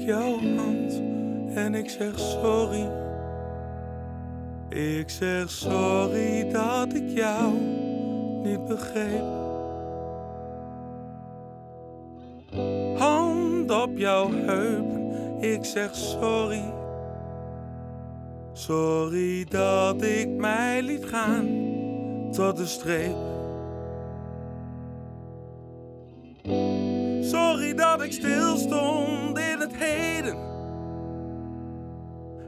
jouw hand en ik zeg sorry. Ik zeg sorry dat ik jou niet begreep. Hand op jouw heup, ik zeg sorry. Sorry dat ik mij liet gaan tot de streep. Dat ik stilstond in het heden.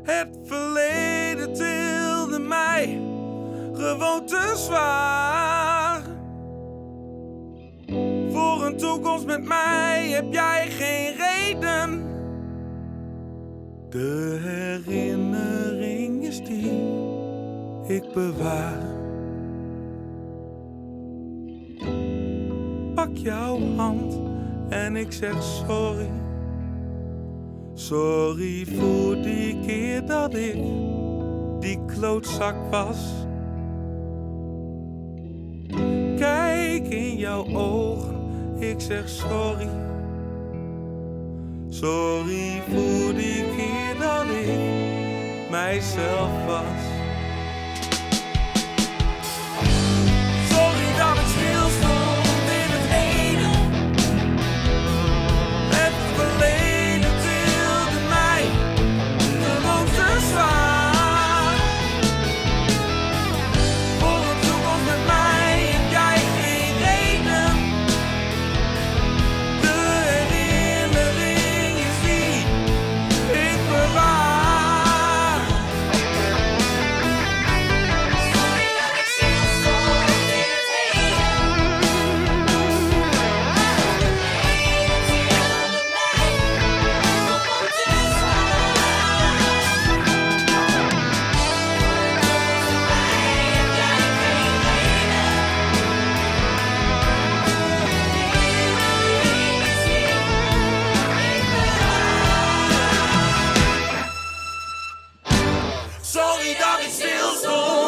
Het verleden tilde mij gewoon te zwaar. Voor een toekomst met mij heb jij geen reden. De herinnering is die ik bewaar. Pak jouw hand en ik zeg sorry. Sorry voor die keer dat ik die klootzak was. Kijk in jouw ogen, ik zeg sorry. Sorry voor die keer dat ik mijzelf was. Sorry dat ik stil stond.